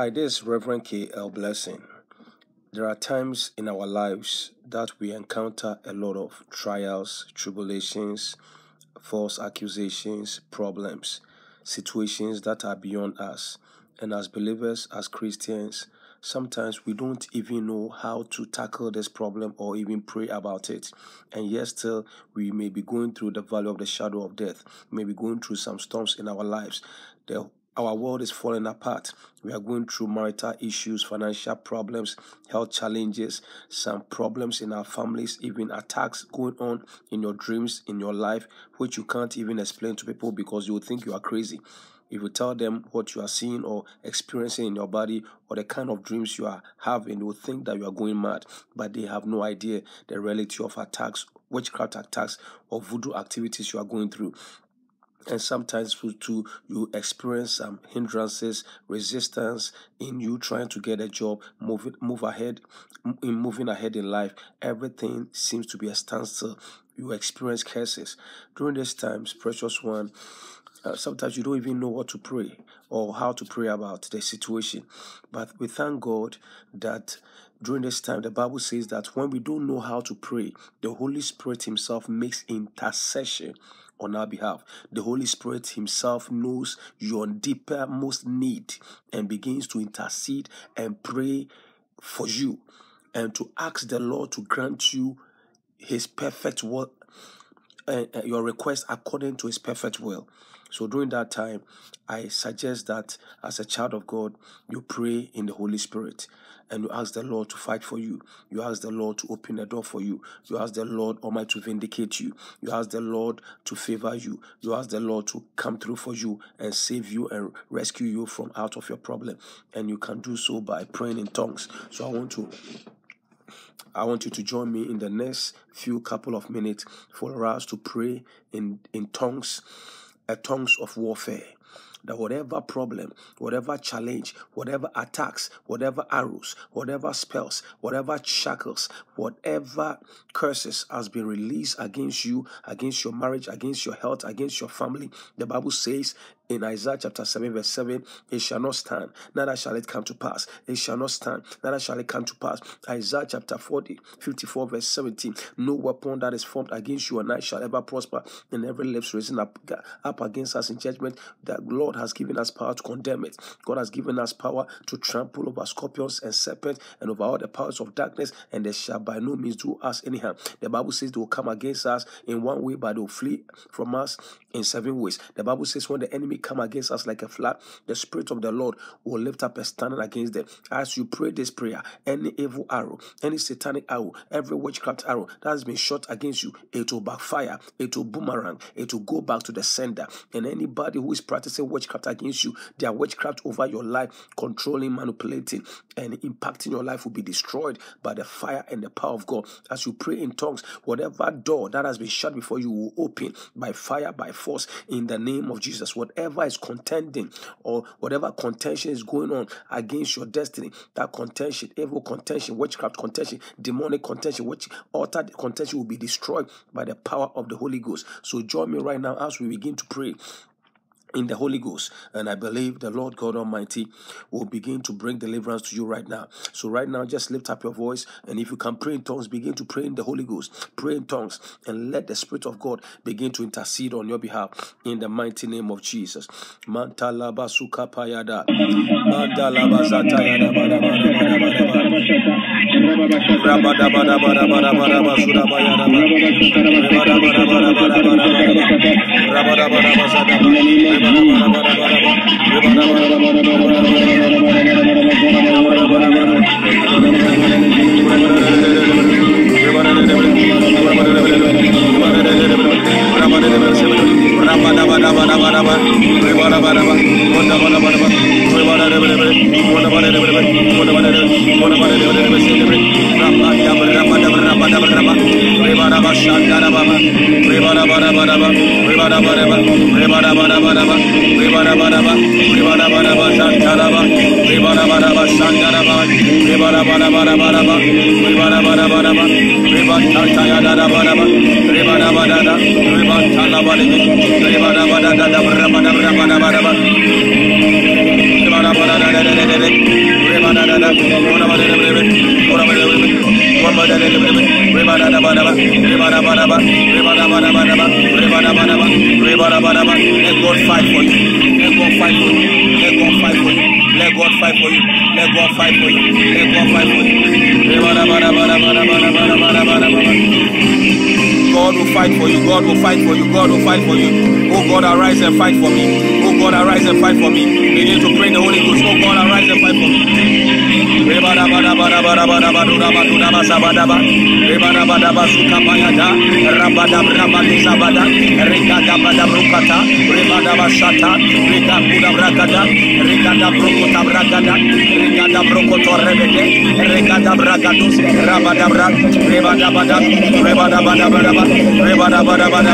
Hi, this is Reverend Kay ElBlessing. There are times in our lives that we encounter a lot of trials, tribulations, false accusations, problems, situations that are beyond us. And as believers, as Christians, sometimes we don't even know how to tackle this problem or even pray about it. And yet, still, we may be going through the valley of the shadow of death, we may be going through some storms in our lives. The our world is falling apart. We are going through marital issues, financial problems, health challenges, some problems in our families, even attacks going on in your dreams, in your life, which you can't even explain to people because you think you are crazy. If you tell them what you are seeing or experiencing in your body or the kind of dreams you are having, they will think that you are going mad, but they have no idea the reality of attacks, witchcraft attacks, or voodoo activities you are going through and sometimes too you experience some hindrances resistance in you trying to get a job move move ahead in moving ahead in life. Everything seems to be a standstill. You experience curses. During these times precious one uh, sometimes you don't even know what to pray or how to pray about the situation. But we thank god that during this time the bible says that when we don't know how to pray the holy spirit himself makes intercession on our behalf. The Holy Spirit Himself knows your deeper most need and begins to intercede and pray for you and to ask the Lord to grant you His perfect will, uh, your request according to His perfect will. So during that time, I suggest that as a child of God, you pray in the Holy Spirit and you ask the Lord to fight for you. You ask the Lord to open the door for you. You ask the Lord Almighty to vindicate you. You ask the Lord to favor you. You ask the Lord to come through for you and save you and rescue you from out of your problem. And you can do so by praying in tongues. So I want to I want you to join me in the next few couple of minutes for us to pray in, in tongues, a tongues of warfare that whatever problem, whatever challenge, whatever attacks, whatever arrows, whatever spells, whatever shackles, whatever curses has been released against you, against your marriage, against your health, against your family, the Bible says in Isaiah chapter 7, verse 7, it shall not stand, neither shall it come to pass. It shall not stand, neither shall it come to pass. Isaiah chapter 40, 54, verse 17, no weapon that is formed against you and I shall ever prosper, and every lips raising up, up against us in judgment, that Lord has given us power to condemn it. God has given us power to trample over scorpions and serpents and over all the powers of darkness, and they shall by no means do us any harm. The Bible says they will come against us in one way, but they will flee from us in seven ways. The Bible says when the enemy come against us like a flood, the Spirit of the Lord will lift up a standard against them. As you pray this prayer, any evil arrow, any satanic arrow, every witchcraft arrow that has been shot against you, it will backfire, it will boomerang, it will go back to the sender. And anybody who is practicing witchcraft against you, their witchcraft over your life, controlling, manipulating, and impacting your life will be destroyed by the fire and the power of God. As you pray in tongues, whatever door that has been shut before you will open by fire, by force, in the name of Jesus. Whatever whatever is contending or whatever contention is going on against your destiny, that contention, evil contention, witchcraft contention, demonic contention, which altered contention will be destroyed by the power of the Holy Ghost. So join me right now as we begin to pray in the Holy Ghost. And I believe the Lord God Almighty will begin to bring deliverance to you right now. So, right now, just lift up your voice. And if you can pray in tongues, begin to pray in the Holy Ghost. Pray in tongues and let the Spirit of God begin to intercede on your behalf in the mighty name of Jesus. バラ bara bara bara bara re bara bara bara re bara bara bara santara ba re bara bara bara santara ba re bara bara bara bara ba re bara bara bara ba re ba ta ta ya da da bara ba re bara bara da re ba ta la ba re bara bara da da bara bara bara bara bara ba re bara bara da da da da da re bara da da ora bara da re ora bara da re ora bara da re re Reba God fight for you. Let God fight for you. Let God fight for you. Let God fight for you. Let God fight for you. Let God fight for you. God will fight for you. God will fight for you. God will fight for you. Oh God, arise and fight for me. Oh God, arise and fight for me. Begin to pray the Holy Ghost. Oh God, arise and fight for me. rabada rabada sabada rika gabada rukata rabada basata rika kuda brakada rika da brukuta brakada rika da brukuto rebede rika da brakatus rabada brak rabada bada rabada bada bada rabada bada bada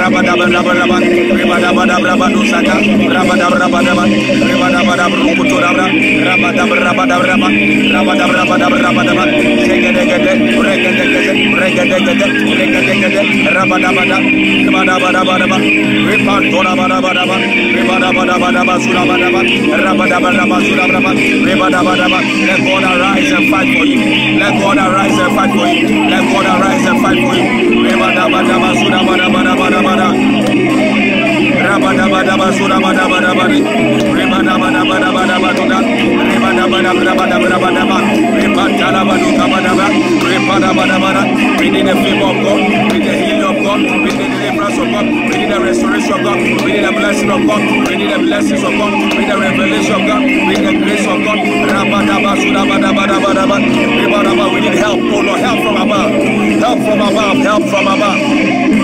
rabada bada bada rabada bada brabadu saka rabada rabada rabada bada brukuto rabada rabada rabada rabada rabada rabada rabada segede gede regede gede regedegede regedegede rabadabada rabadabadabadaba repantorabadabadaba rebadabadabadaba surabadaba rabadabadaba surabraba rebadabadaba let God arise and fight for you. Let God arise and fight for you. Let God arise and fight for you. Rebadabadaba surabadabadabadabada. Rabadabadaba surabadabadabada rebadabadabadabadabada rebadabadabadabadabada rebadabadabadabadabada the of God. Need the revelation of God need the grace of God. Rabada bada bada bada bada bada ribada bada we need help oh Lord help from above. Help from above help from above.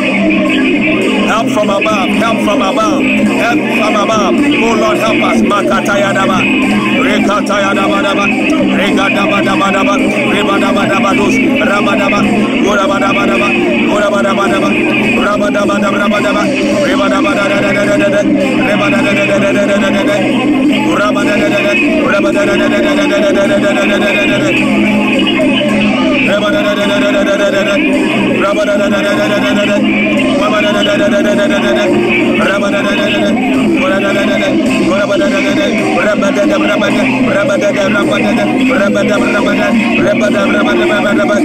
Help from above, help from above, help from above. Oh Lord, help us. Makataya daba, rekataya daba daba, regadaba daba daba, rebadaba daba dos, rabadaba, gorabadaba daba, gorabadaba daba, Raba daba daba daba daba. Reba daba daba daba daba daba. Reba daba daba daba daba daba. Raba daba daba daba. Raba daba daba daba daba daba daba daba. Raba daba daba daba daba daba daba. Raba daba daba daba daba daba daba. Raba daba daba daba daba daba daba. Raba daba daba daba. Raba daba daba. Raba daba daba. Raba daba raba daba. Raba daba raba daba. Raba daba raba daba. Raba daba raba daba daba daba.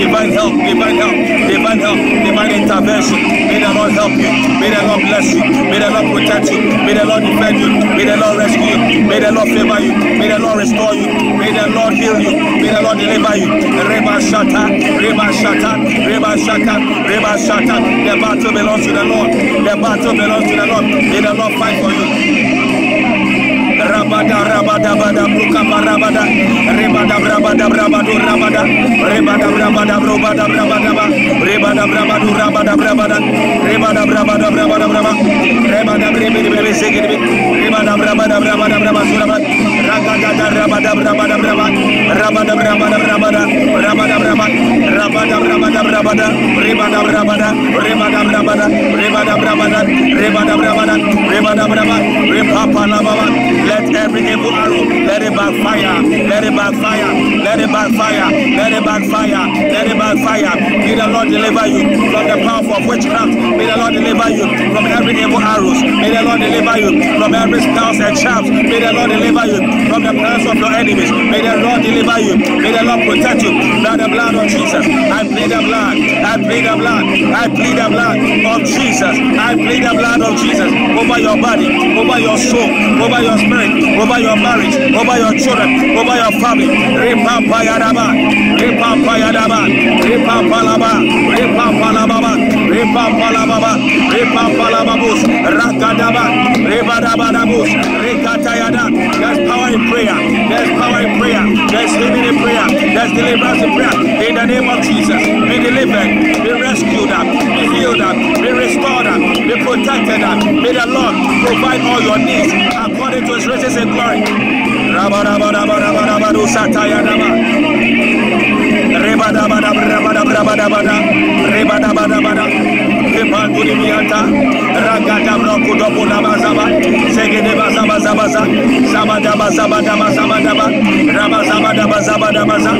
Divine help, divine help, divine help, divine intervention. May the Lord help you. May the Lord bless you. May the Lord protect you. May the Lord defend you. May the Lord rescue you. May the Lord favor you. May the Lord restore you. May the Lord heal you. May the Lord deliver you. Reba Shata, Reba Shata, Reba Shata, Reba Shata. The battle belongs to the Lord. The battle belongs to the Lord. May the Lord fight for you. Rabada rabada bada bruka parabada rebada brabada brabadu rabada. Rebada brabada brabada brabada ba. Rebada brabadu rabada brabada. Rebada brabada brabada brabada. Rebada brebe brebe segede rebada brabada brabada brabada suraba ragada rabada brabada brabada. Rabada brabada brabada. Rabada brabada. Rabada brabada brabada. Rebada brabada. Rebada brabada. Rebada brabada. Rebada brabada. Rebada brabada. Repapa la baba let every evil arrow, let it backfire, let it backfire, let it backfire, let it backfire, let it backfire. May the Lord deliver you from the power of witchcraft. May the Lord deliver you from every evil arrows. May the Lord deliver you from every spells and traps. May the Lord deliver you from the plans of your enemies. May the deliver you. May the Lord protect you by the blood of Jesus. I plead the blood. I plead the blood. I plead the blood of Jesus. I plead the blood of Jesus over your body, over your soul, over your spirit over your marriage, over your children, over your family. Repapa yadaba, repapa yadaba, repapa laba, repapa lababa, repapa lababa, repapa lababus, rakadaba, rebadabadabus, rekatayada. There's power is living in prayer. Let's deliver us in prayer. In the name of Jesus, be delivered, be rescued, up, be healed, up, be restored, up, be protected. Up. May the Lord provide all your needs according to his riches and glory. Rabba, rabba, rabba, rabba, rabba, rusataya, Rebadabadabadabada, Ragadabra Kudobulabazaba, Segedeba Zabazabaza, Zabadaba Zabadaba sabadabaza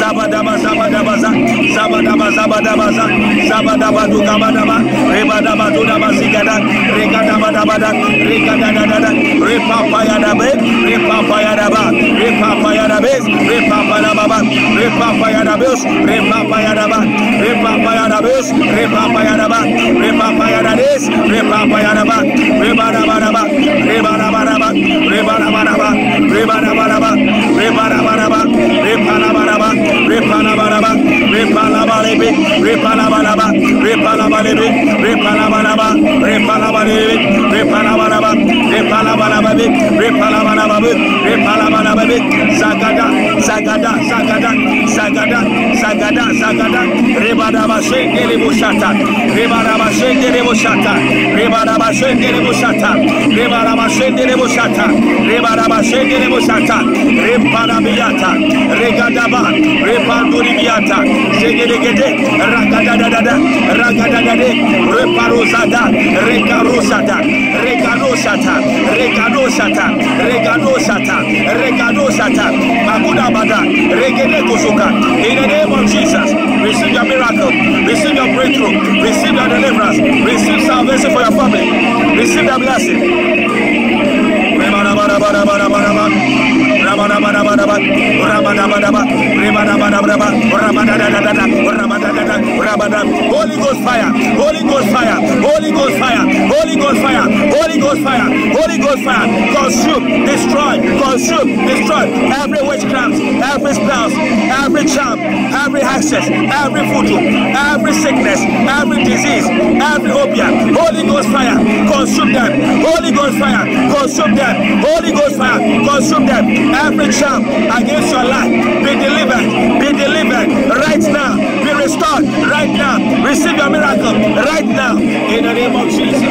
sabadabazabadabaza sabadabazabadabaza sabadabadu kabadaba rebadabadu dabazigada rekadabadabada rekadadadada repapayadabe repapayadaba repapayadabes repapayadababa repapayadabes repapayadaba repapayadabes repapayadaba repapayadades repapayadaba da ba shenge le bo shata. Riba da ba shenge le bo shata. Riba da ba shenge le bo shata. Riba da ba shenge le bo shata. Riba da ba shenge le bo shata ripa da biyata regada ba ripa nduri biyata zegede gede ragada da da da ragada da de ripa rosada reka rosada reka rosata reka rosata reka rosata reka rosata maguda bada regede kusuka. In the name of Jesus receive your miracle. Receive your breakthrough receive salvation for your family. Receive the blessing Holy Ghost fire, Holy Ghost fire, Holy Ghost fire, Holy Ghost fire, Holy Ghost fire, Holy Ghost fire, consume, destroy, consume, destroy every witchcraft, every spells, every charm, every access, every voodoo, every sickness, every disease, every opiate. Holy Ghost fire, consume them. Holy Ghost fire, consume them. Holy Ghost fire, consume them. Every charm against your life, be delivered, be delivered right now, restored right now. Receive your miracle. Right now. In the name of Jesus.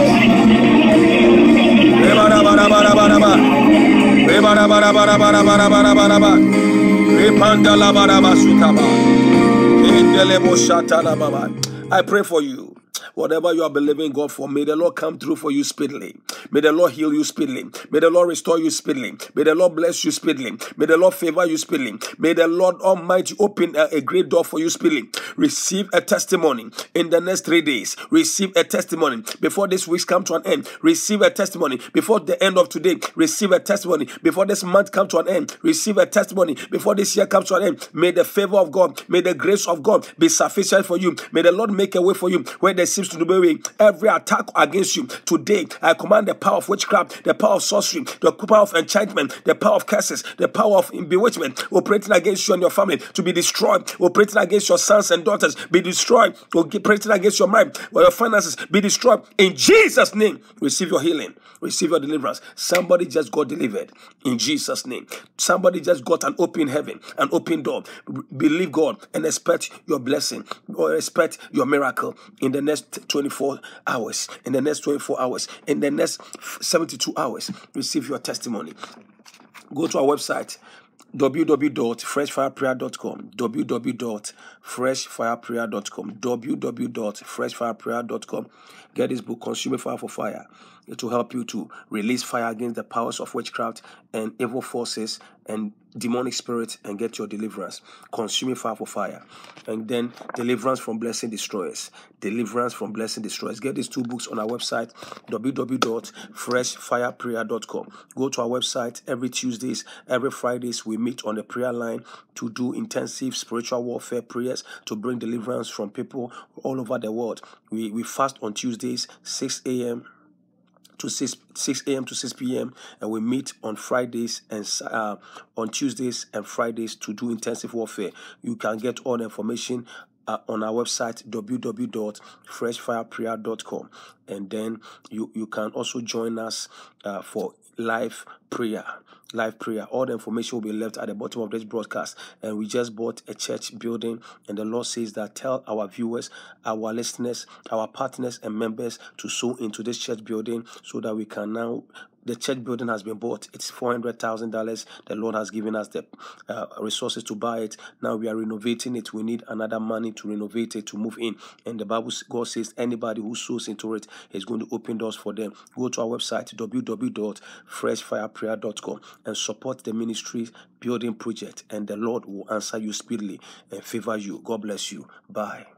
I pray for you. Whatever you are believing God for, may the Lord come through for you speedily. May the Lord heal you speedily. May the Lord restore you speedily. May the Lord bless you speedily. May the Lord favor you speedily. May the Lord Almighty open a, a great door for you speedily. Receive a testimony in the next three days. Receive a testimony before this week come to an end. Receive a testimony before the end of today. Receive a testimony before this month come to an end. Receive a testimony before this year comes to an end. May the favor of God, may the grace of God be sufficient for you. May the Lord make a way for you where there seems to be no. Every attack against you today, I command the power of witchcraft, the power of sorcery, the power of enchantment, the power of curses, the power of bewitchment operating against you and your family to be destroyed, operating against your sons and daughters, be destroyed, operating against your mind or your finances, be destroyed. In Jesus' name, receive your healing, receive your deliverance. Somebody just got delivered in Jesus' name. Somebody just got an open heaven, an open door. Believe God and expect your blessing or expect your miracle in the next 24 hours, in the next 24 hours, in the next 72 hours. Receive your testimony. Go to our website www.freshfireprayer.com www.freshfireprayer.com www.freshfireprayer.com get this book consuming fire for fire it will help you to release fire against the powers of witchcraft and evil forces and demonic spirits and get your deliverance. Consuming fire for fire. And then deliverance from blessing destroyers. Deliverance from blessing destroyers. Get these two books on our website www.freshfireprayer.com go to our website every tuesdays every fridays. We meet on the prayer line to do intensive spiritual warfare prayers to bring deliverance from people all over the world. We, we fast on tuesdays 6 a.m to 6 6 a.m. to 6 p.m. and we meet on Fridays and uh, on Tuesdays and Fridays to do intensive warfare. You can get all the information uh, on our website www.freshfireprayer.com and then you you can also join us uh, for live prayer live prayer. All the information will be left at the bottom of this broadcast. And we just bought a church building and the lord says that tell our viewers our listeners our partners and members to sow into this church building so that we can now the church building has been bought. It's four hundred thousand dollars. The Lord has given us the uh, resources to buy it. Now we are renovating it. We need another money to renovate it to move in. And the Bible, God says, anybody who sows into it is going to open doors for them. Go to our website www.freshfireprayer.com and support the ministry building project. And the Lord will answer you speedily and favor you. God bless you. Bye.